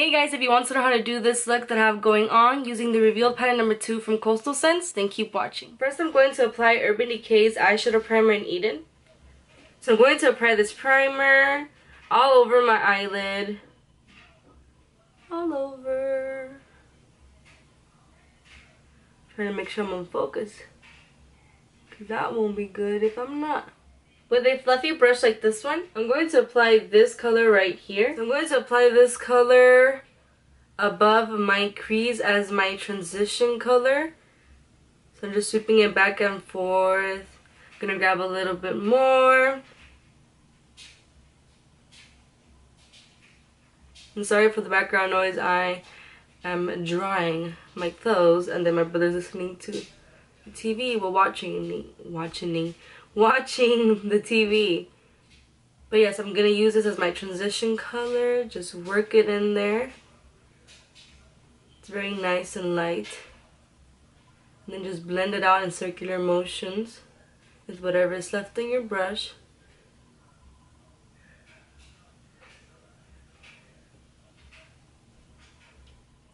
Hey guys, if you want to know how to do this look that I have going on using the Revealed Palette number 2 from Coastal Scents, then keep watching. First I'm going to apply Urban Decay's Eyeshadow Primer in Eden. So I'm going to apply this primer all over my eyelid. All over. Trying to make sure I'm on focus. Because that won't be good if I'm not. With a fluffy brush like this one, I'm going to apply this color right here. So I'm going to apply this color above my crease as my transition color. So I'm just sweeping it back and forth. I'm to grab a little bit more. I'm sorry for the background noise. I am drying my clothes and then my brother's listening to TV while watching me. Watching me watching the TV. But yes, I'm going to use this as my transition color. Just work it in there. It's very nice and light. And then just blend it out in circular motions with whatever is left in your brush.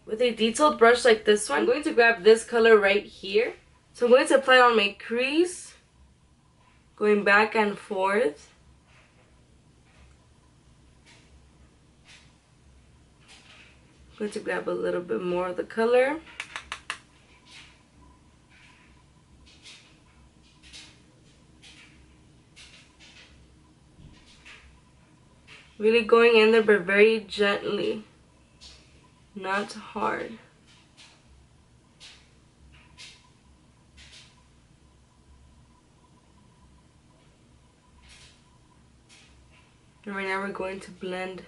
With a detailed brush like this one, I'm going to grab this color right here. So I'm going to apply it on my crease going back and forth. I'm going to grab a little bit more of the color. Really going in there but very gently, not hard. And right now we're going to blend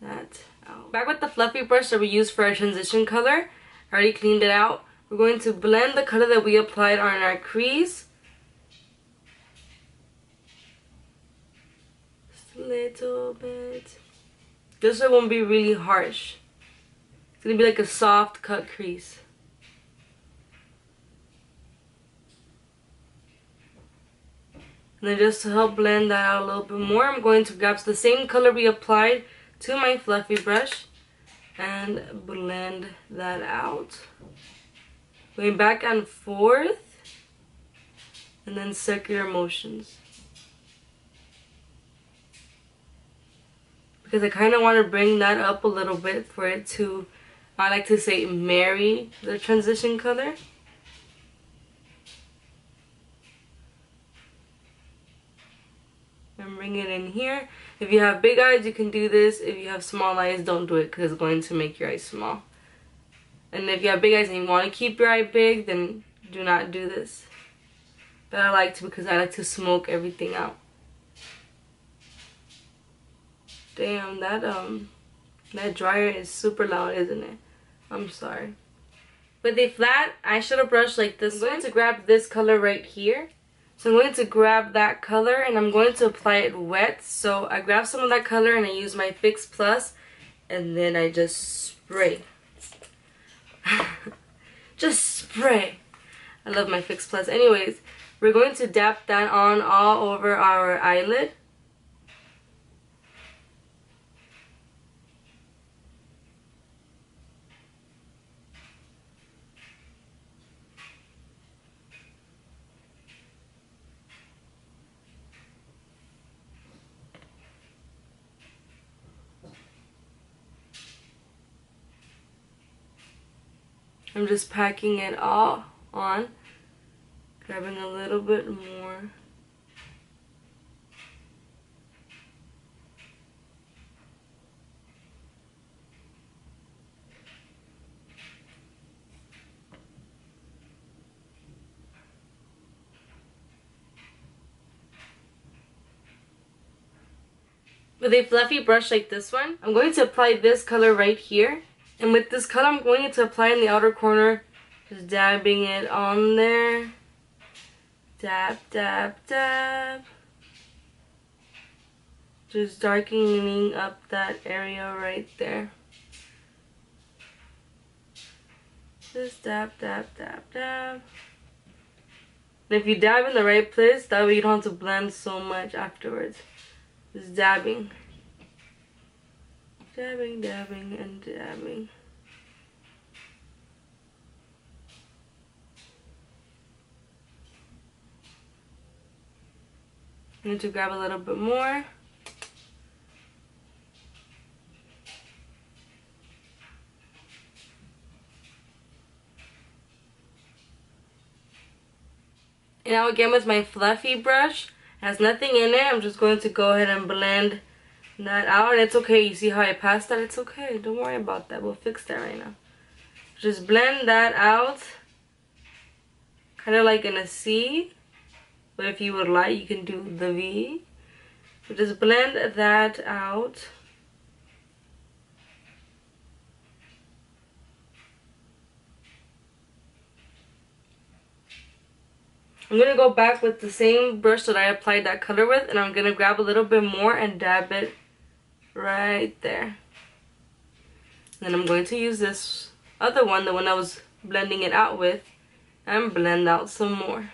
that out. Back with the fluffy brush that we used for our transition color. I already cleaned it out. We're going to blend the color that we applied on our crease. Just a little bit. This one won't be really harsh. It's going to be like a soft cut crease. And then just to help blend that out a little bit more, I'm going to grab the same color we applied to my fluffy brush and blend that out. Going back and forth and then circular motions. Because I kind of want to bring that up a little bit for it to, I like to say, marry the transition color. And bring it in here. If you have big eyes, you can do this. If you have small eyes, don't do it because it's going to make your eyes small. And if you have big eyes and you want to keep your eye big, then do not do this. But I like to because I like to smoke everything out. Damn, that um, that dryer is super loud, isn't it? I'm sorry. With a flat eyeshadow brush like this I'm going to grab this color right here so I'm going to grab that color and I'm going to apply it wet. So I grab some of that color and I use my Fix Plus and then I just spray. just spray. I love my Fix Plus. Anyways, we're going to dab that on all over our eyelid. I'm just packing it all on, grabbing a little bit more. With a fluffy brush like this one, I'm going to apply this color right here and with this color, I'm going to apply in the outer corner, just dabbing it on there. Dab, dab, dab. Just darkening up that area right there. Just dab, dab, dab, dab. And if you dab in the right place, that way you don't have to blend so much afterwards. Just dabbing. Dabbing, dabbing, and dabbing. I need to grab a little bit more. And now again with my fluffy brush, has nothing in it, I'm just going to go ahead and blend that out. It's okay, you see how I passed that? It's okay, don't worry about that. We'll fix that right now. Just blend that out, kind of like in a C. But if you would like, you can do the V. So just blend that out. I'm going to go back with the same brush that I applied that color with and I'm going to grab a little bit more and dab it right there. Then I'm going to use this other one, the one I was blending it out with, and blend out some more.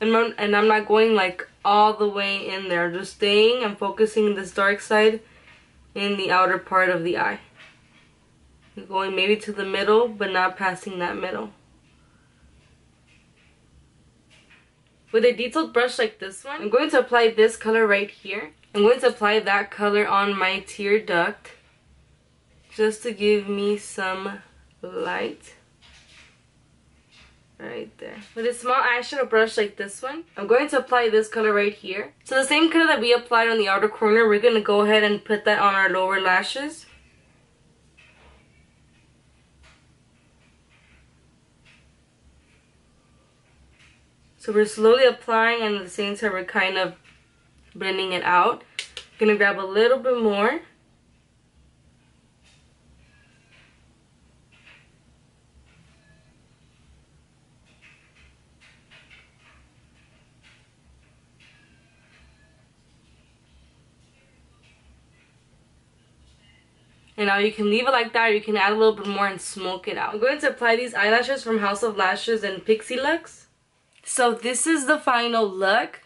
And and I'm not going like all the way in there. Just staying and focusing this dark side in the outer part of the eye. Going maybe to the middle, but not passing that middle. With a detailed brush like this one, I'm going to apply this color right here. I'm going to apply that color on my tear duct just to give me some light right there. With a small eyeshadow brush like this one, I'm going to apply this color right here. So the same color that we applied on the outer corner, we're going to go ahead and put that on our lower lashes. So we're slowly applying and at the same time we're kind of blending it out. Gonna grab a little bit more. And now you can leave it like that or you can add a little bit more and smoke it out. I'm going to apply these eyelashes from House of Lashes and Pixie Luxe. So this is the final look.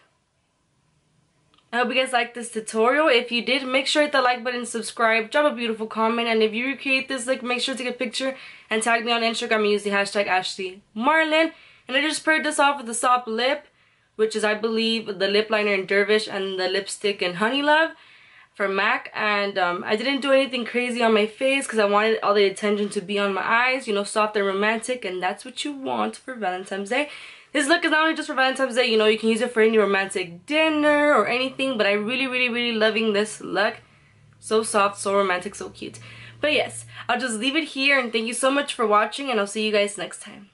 I hope you guys liked this tutorial. If you did, make sure to hit the like button, subscribe, drop a beautiful comment, and if you recreate this look, make sure to take a picture and tag me on Instagram and use the hashtag Ashley Marlin. And I just paired this off with the soft lip, which is, I believe, the lip liner in Dervish and the lipstick in Honey Love from MAC and um, I didn't do anything crazy on my face because I wanted all the attention to be on my eyes, you know, soft and romantic and that's what you want for Valentine's Day. This look is not only just for Valentine's Day, you know, you can use it for any romantic dinner or anything, but I'm really, really, really loving this look. So soft, so romantic, so cute. But yes, I'll just leave it here and thank you so much for watching and I'll see you guys next time.